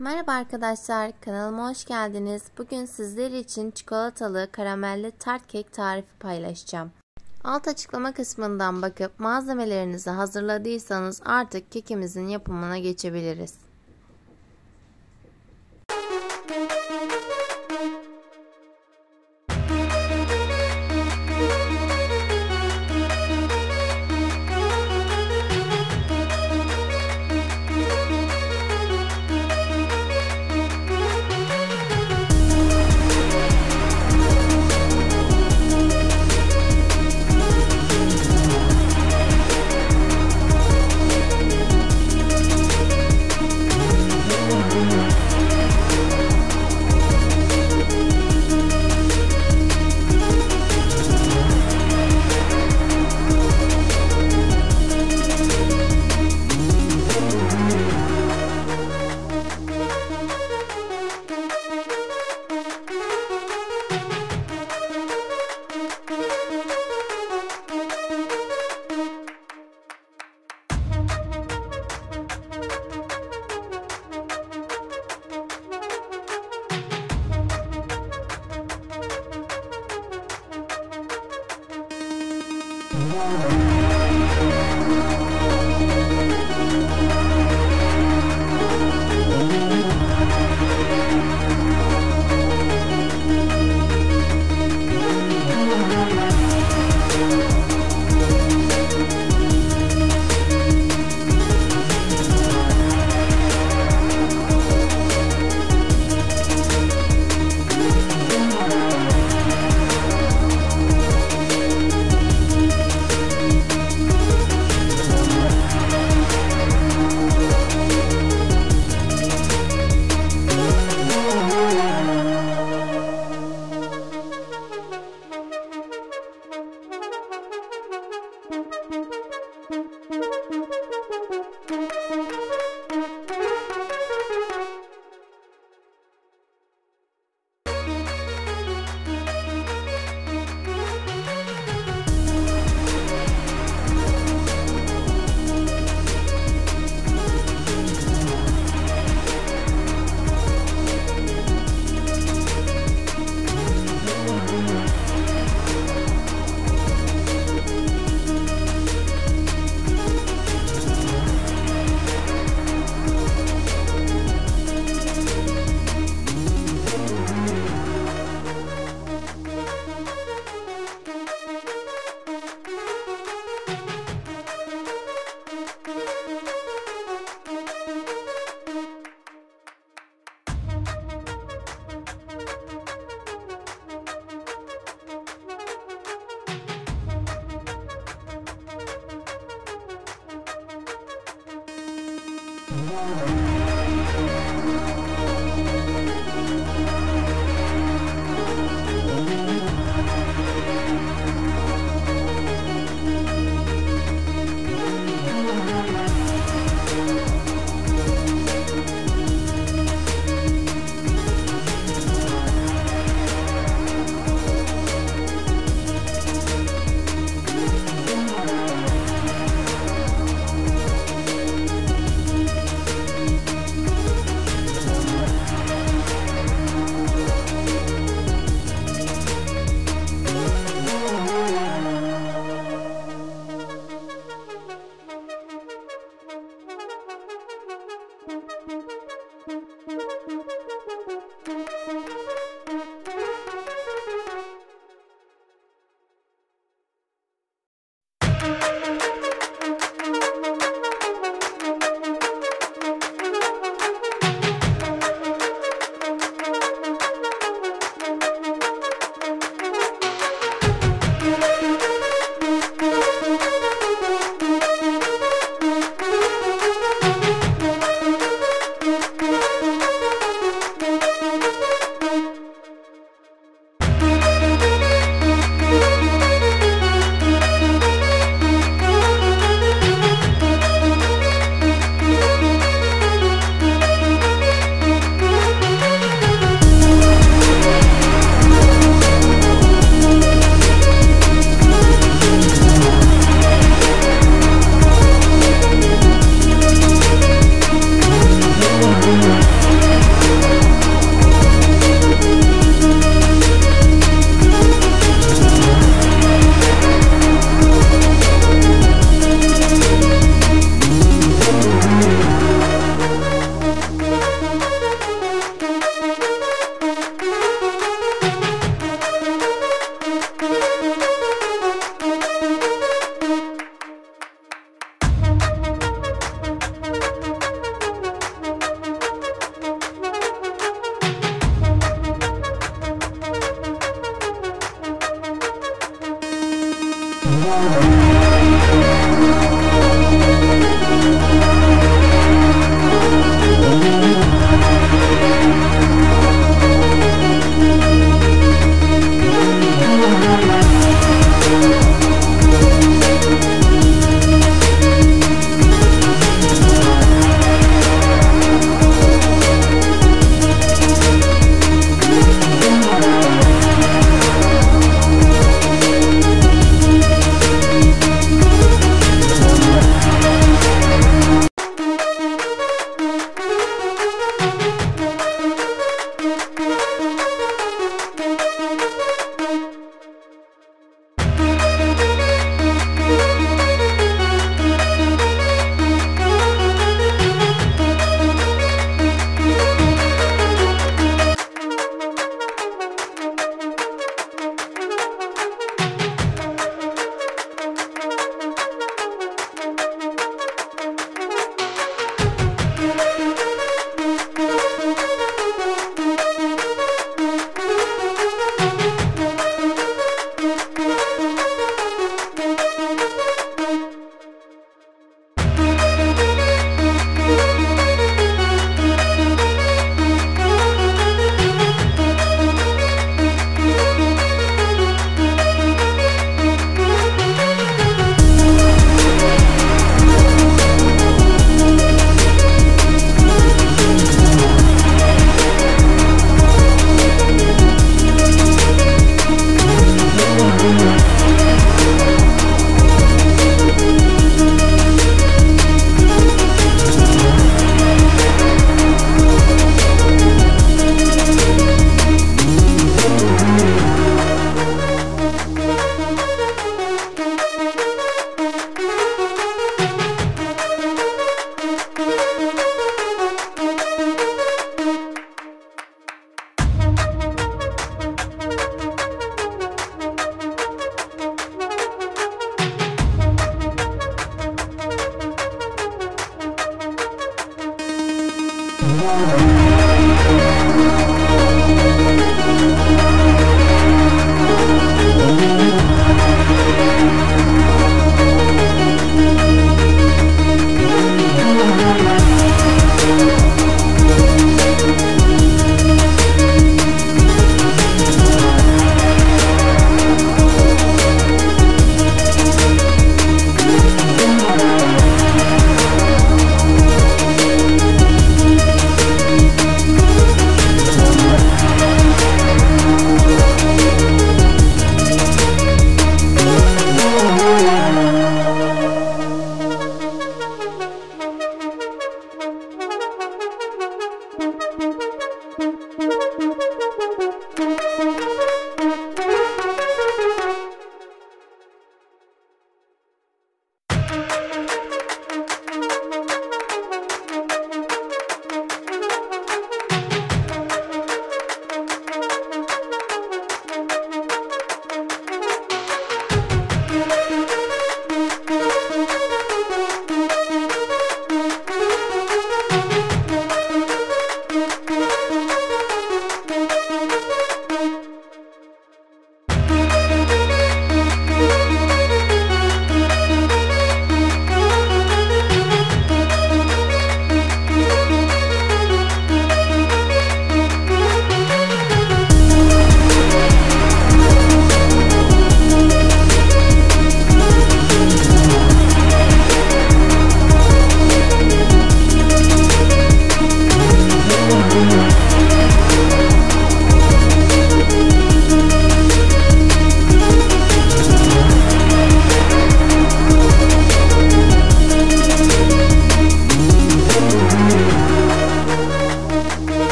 Merhaba arkadaşlar, kanalıma hoş geldiniz. Bugün sizler için çikolatalı karamelli tart kek tarifi paylaşacağım. Alt açıklama kısmından bakıp malzemelerinizi hazırladıysanız artık kekimizin yapımına geçebiliriz. Música Thank. Música you.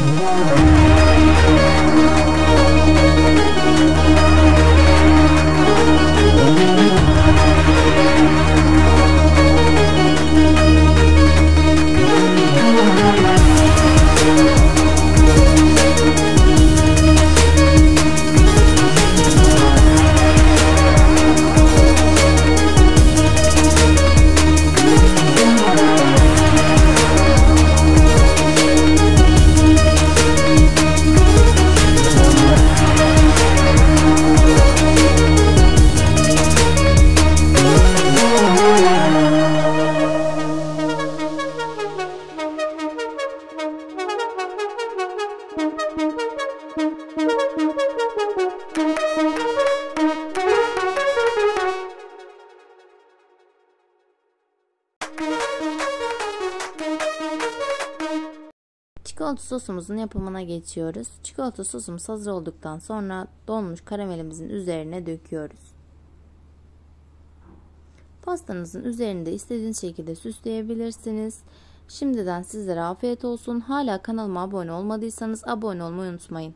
Música Çikolata sosumuzun yapımına geçiyoruz. Çikolata sosumuz hazır olduktan sonra donmuş karamelimizin üzerine döküyoruz. Pastanızın üzerinde istediğiniz şekilde süsleyebilirsiniz. Şimdiden sizlere afiyet olsun. Hala kanalıma abone olmadıysanız abone olmayı unutmayın.